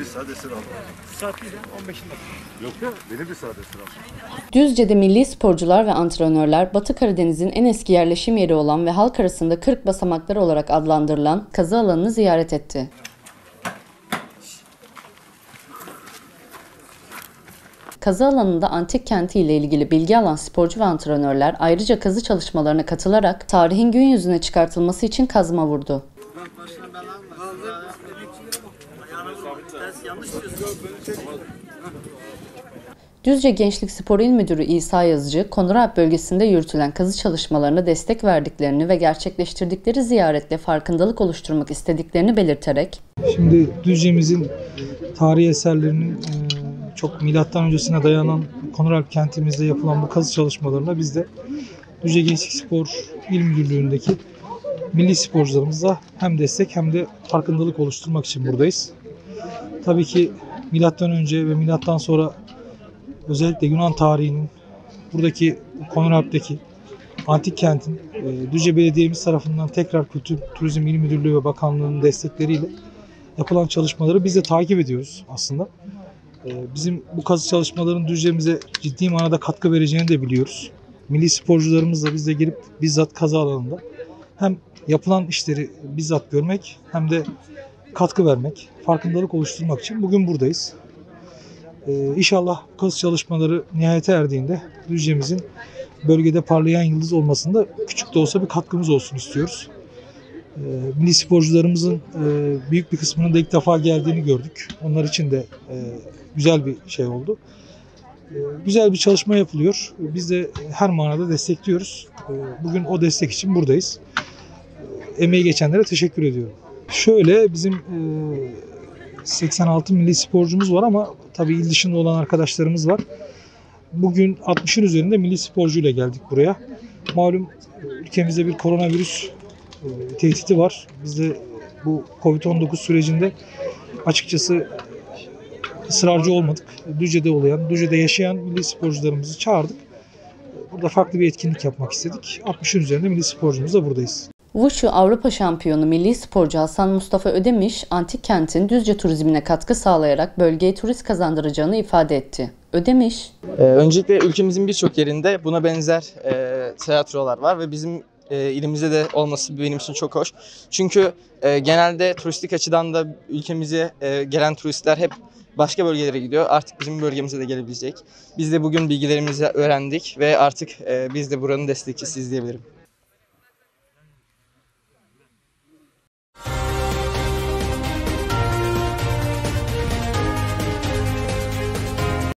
Bir saat esir aldım. Saat değil 15 dakika. Yok yok beni bir aldım. Düzce'de milli sporcular ve antrenörler Batı Karadeniz'in en eski yerleşim yeri olan ve halk arasında 40 basamaklar olarak adlandırılan kazı alanını ziyaret etti. Kazı alanında antik kenti ile ilgili bilgi alan sporcu ve antrenörler ayrıca kazı çalışmalarına katılarak tarihin gün yüzüne çıkartılması için kazma vurdu. Düzce Gençlik Spor İl Müdürü İsa Yazıcı, Konuralp bölgesinde yürütülen kazı çalışmalarına destek verdiklerini ve gerçekleştirdikleri ziyaretle farkındalık oluşturmak istediklerini belirterek, Şimdi Düzce'mizin tarihi eserlerinin e, çok milattan öncesine dayanan Konuralp kentimizde yapılan bu kazı çalışmalarına biz de Düzce Gençlik Spor İl Müdürlüğü'ndeki milli sporcularımıza hem destek hem de farkındalık oluşturmak için buradayız. Tabii ki milattan önce ve milattan sonra özellikle Yunan tarihinin buradaki Konuralp'teki antik kentin e, Düzce Belediye'miz tarafından tekrar Kültür Turizm İl Müdürlüğü ve Bakanlığı'nın destekleriyle yapılan çalışmaları biz de takip ediyoruz aslında. Ee, Bizim bu kazı çalışmaların Düzce'mize ciddi manada katkı vereceğini de biliyoruz. Milli sporcularımızla biz de gelip bizzat kazı alanında hem yapılan işleri bizzat görmek hem de katkı vermek, farkındalık oluşturmak için bugün buradayız. Ee, İnşallah bu çalışmaları nihayete erdiğinde Düzce'mizin bölgede parlayan yıldız olmasında küçük de olsa bir katkımız olsun istiyoruz. Ee, milli sporcularımızın e, büyük bir kısmının da ilk defa geldiğini gördük. Onlar için de e, güzel bir şey oldu. E, Güzel bir çalışma yapılıyor. Biz de her manada destekliyoruz. E, Bugün o destek için buradayız. E, Emeği geçenlere teşekkür ediyorum. Şöyle bizim e, 86 milli sporcumuz var ama tabii il dışında olan arkadaşlarımız var. Bugün 60'ın üzerinde milli sporcuyla geldik buraya. Malum ülkemizde bir koronavirüs e, tehdidi var. Biz de bu Covid-19 sürecinde açıkçası ısrarcı olmadık. Düzce'de olayan, Düzce'de yaşayan milli sporcularımızı çağırdık. Burada farklı bir etkinlik yapmak istedik. 60'ın üzerinde milli sporcumuz da buradayız. Wushu Avrupa şampiyonu milli sporcu Hasan Mustafa Ödemiş, antik kentin Düzce turizmine katkı sağlayarak bölgeye turist kazandıracağını ifade etti. Ödemiş, Ee, öncelikle ülkemizin birçok yerinde buna benzer e, tiyatrolar var ve bizim e, ilimizde de olması benim için çok hoş. Çünkü e, genelde turistik açıdan da ülkemize e, gelen turistler hep başka bölgelere gidiyor. Artık bizim bölgemize de gelebilecek. Biz de bugün bilgilerimizi öğrendik ve artık e, biz de buranın destekçisiyiz diyebilirim.